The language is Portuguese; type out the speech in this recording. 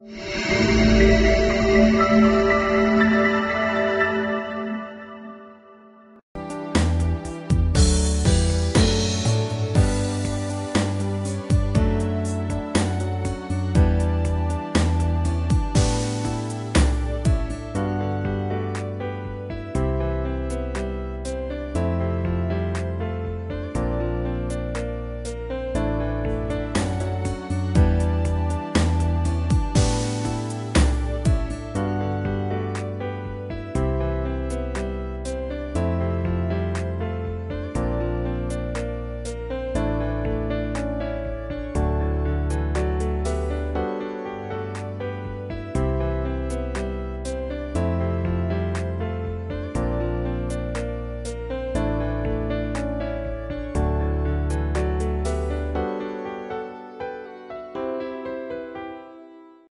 Música